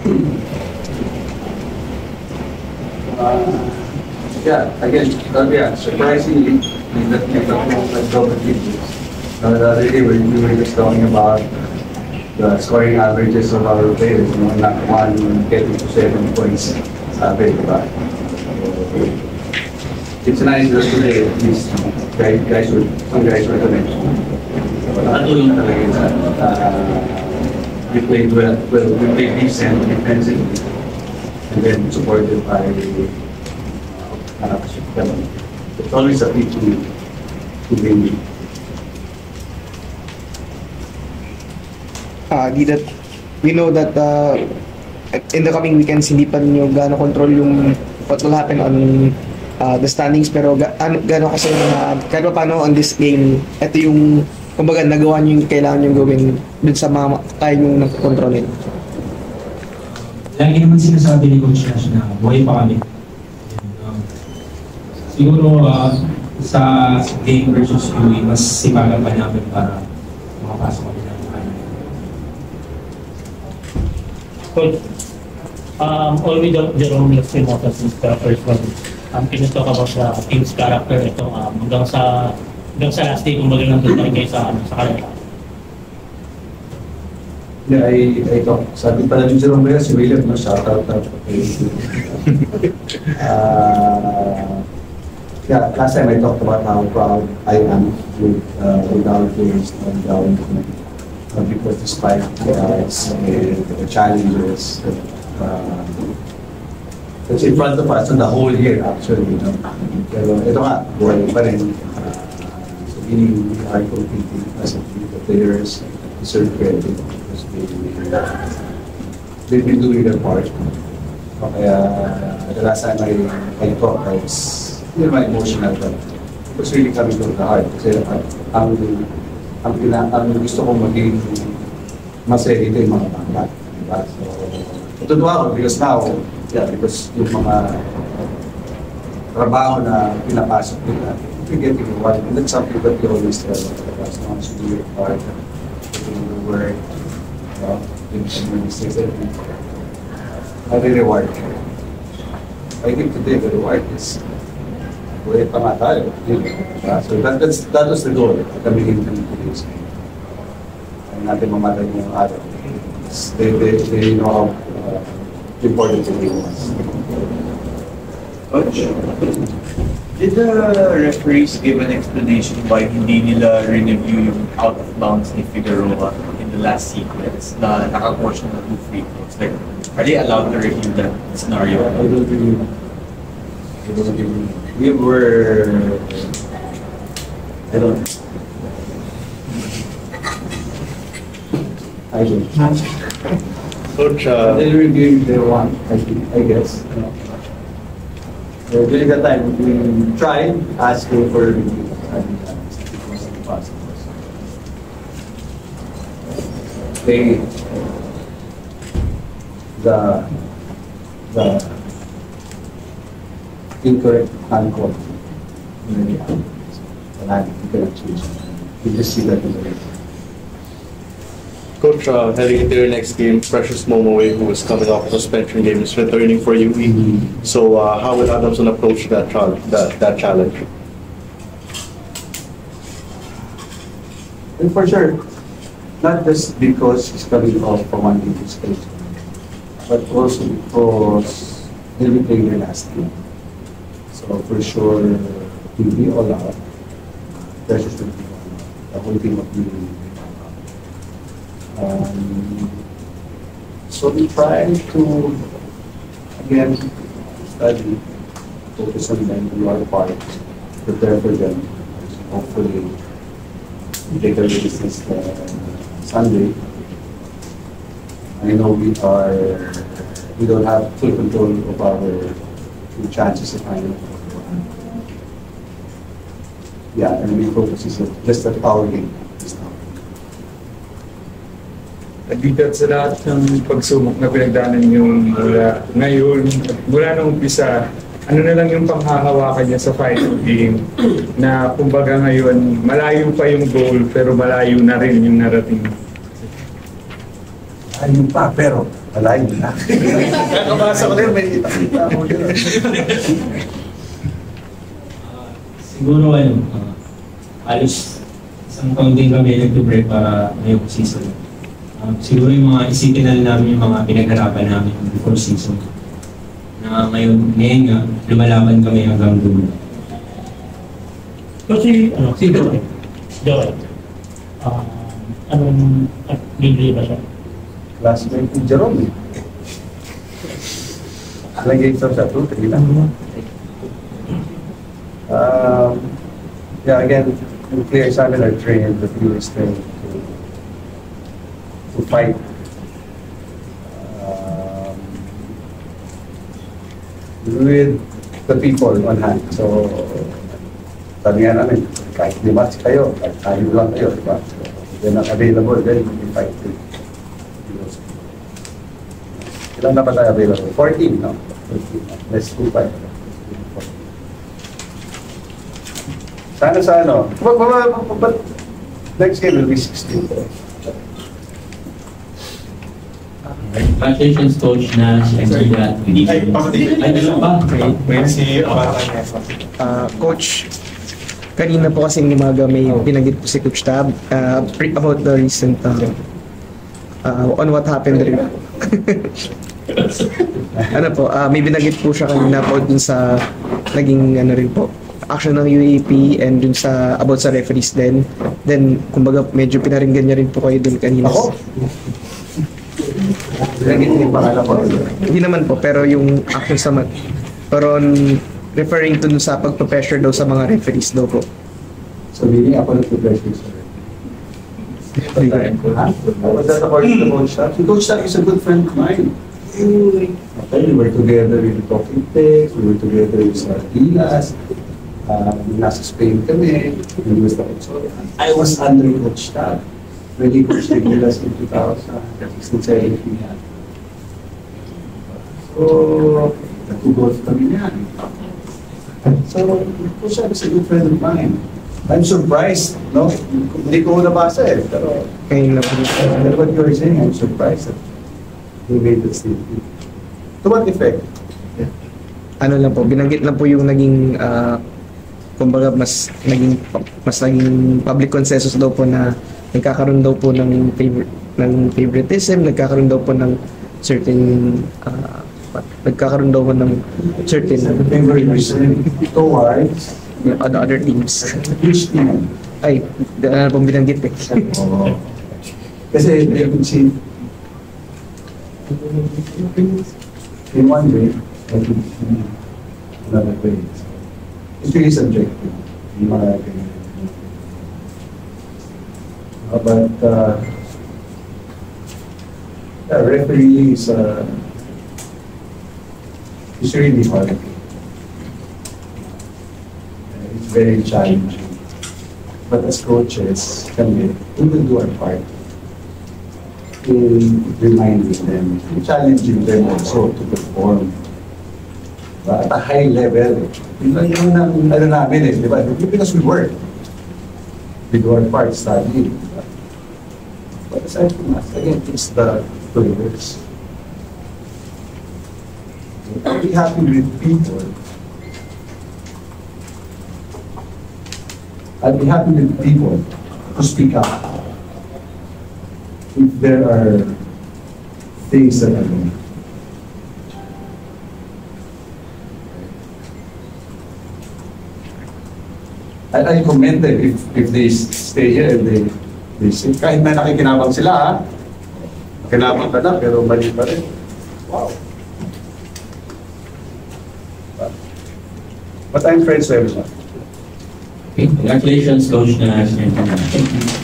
Uh, yeah, again, uh, yeah, surprisingly, in that more like double digits. Uh, the other day, when we were just talking about the scoring averages of our players, you know, not one getting to seven points sabi, di ba? It's nice that today, at least, guys, guys were, some guys were connected. So, nakatulong talaga yun sa, uh, we played well, well, we played decent defensively, and then supported by, uh, it's always a key to, to win. uh, di that we know that uh, in the coming weekends hindi pa ninyo gaano control yung what will happen on uh, the standings. Pero ga, ano, gaano kasi uh, kahit pa paano on this game ito yung kumbaga nagawa nyo yung kailangan nyo gawin dun sa mga kaya nyo kontrolin Lagi naman sinasabi ni Coach Nash na buhay pa kami. Um, siguro uh, sa game versus UE, mas sipagan pa namin para makapasok kami ng final. Coach, um, already Jer- Jerome Lastimosa since the first one. Um, can you talk about the team's character ito um, hanggang sa hanggang sa last day kung baga nandun pa rin kayo sa, ano, sa kanila. Yeah, I, I talk, sabi pala ni Jerome Reyes, si William, no, shout out na. uh, yeah, last time I talked about how proud I am with, uh, with our players and our uh, because despite the odds and the challenges uh, that's in front of us on the whole year actually, you know. Pero ito nga, buhay pa rin. Uh, meaning we are competing as a team. The players deserve credit because they, they've been doing their part. So, Kaya the last time I, I talked, I was hindi naman emotional but it was really coming from the heart. Kasi uh, ang ang, pina, ang gusto kong maging masaya dito yung mga bata. Diba? So, natutuwa ako because now, yeah, because yung mga trabaho na pinapasok nila, we're getting rewarded. And that's something that we always tell. As long as do your part, you do the work, you know, yung mga mistakes that we I will reward you. I think today the reward is buhay pa nga tayo. So that, that's, that was the goal at the beginning of today's game. Ay natin mamatay yung araw. They, they, they know how uh, important the game was. Coach, did the referees give an explanation why hindi nila re-review yung out of bounds ni Figueroa in the last sequence na nakakuha siya ng two free kicks? Like, are they allowed to review that scenario? I don't really, I don't really, we were, I don't, I don't. Coach, uh, They review if they want, I think, I guess. So during that time, we tried asking for review. and, it wasn't possible. They, the, the incorrect call. Really, wala, you cannot change. You just see that in the. Coach, uh, heading into your next game, Precious Momoe, who is coming off of a suspension game, is returning for you. So, uh, how will Adamson approach that, that, that challenge? And for sure, not just because he's coming off from one game suspension, but also because he'll be playing the last game. So for sure, he'll be all out. Precious will be all out. The whole team will be um, So we try to, again, study, focus on them, do our part, prepare for them. Hopefully, take our business uh, Sunday. I know we are, we don't have full control of our chances of finding. Yeah, and we focus is just at our game Nabigat sa lahat ng pagsubok na pinagdaanan yung mula ngayon, at mula nung umpisa, ano na lang yung panghahawakan niya sa final game na kumbaga ngayon, malayo pa yung goal pero malayo na rin yung narating. Ayun pa, pero Malayo na. Kakabasa ko rin, may kita-kita mo yun. Siguro ano, uh, halos isang taon din kami nag-break para ngayong season. Um, siguro yung mga isipin na namin yung mga pinagharapan namin before season. Na ngayon, ngayon nga, lumalaban kami hanggang dulo. Kasi, ano, si Joel. Joel. Um, anong, at libre ba siya? Classmate ni Jerome. Lagi ito sa 2, 3 lang. Um, yeah, again, players namin are trained, the viewers trained to, fight. Um, with the people on hand. So, sabi nga namin, kahit di match kayo, kahit tayo lang kayo, di ba? So, then ang available, then can fight with. Ilan na ba tayo available? 14, no? 14. Let's do five. Sana sa ano, but, but, but, but next game will be 16. Congratulations, Coach Nash and Gila. Ay, pakatid. Ay, dalawa ba? Well, si Ah, coach, kanina po kasing umaga may binanggit po si Coach Tab pre- about the recent uh, uh, on what happened rin. ano po, ah, may binanggit po siya kanina po dun sa naging ano rin po action ng UAP and dun sa about sa referees din. Then, kumbaga medyo pinaringgan niya rin po kayo dun kanina. Ako? Lagi yung pangalan ko. Hindi naman po, pero yung action sa mat. Pero on, referring to sa pagpa-pressure daw sa mga referees daw po. So, meaning ako nag-pressure sa Ha? Was that according to Coach Shaq? Si Coach Shaq is a good friend of mine. Okay, we were together in the Talking Pigs, we were together in Sardinas, uh, nasa Spain kami, he was the coach. I was under Coach Shaq he coached Regulas in 2016, 17 yan. So, nag-golf kami niyan. So, Coach Shaq is a good friend of mine. I'm surprised, no? Hindi ko nabasa eh, pero Ngayon na po. That's what you're saying, I'm surprised that he made that statement. To what effect? ano lang po, binanggit lang po yung naging ah, kumbaga mas naging mas naging public consensus daw po na nagkakaroon daw po ng favor, ng favoritism, nagkakaroon daw po ng certain ah, nagkakaroon daw po ng certain Favoritism towards other, other teams. which team? Ay, ano pong binanggit eh. Oo. Kasi they could see in one way, I could see another way. It's really subjective. Yung mga ganyan. But uh, yeah, referee is uh, it's really hard. Uh, It's very challenging. But as coaches, we will do our part in reminding them, in challenging them also to perform at a high level. Yun lang yun ang ano namin eh, di ba? Because we work. Our part, study. But aside from us, again, it's the players. I'll be happy with people I'd be happy with people to speak up if there are things that are wrong. I, I commend them if, if they stay here and they, they say, kahit na nakikinabang sila ha, kinabang ka na pero mali pa rin. Wow. But, but I'm friends to everyone. Okay. Congratulations, Coach Nash and Gila.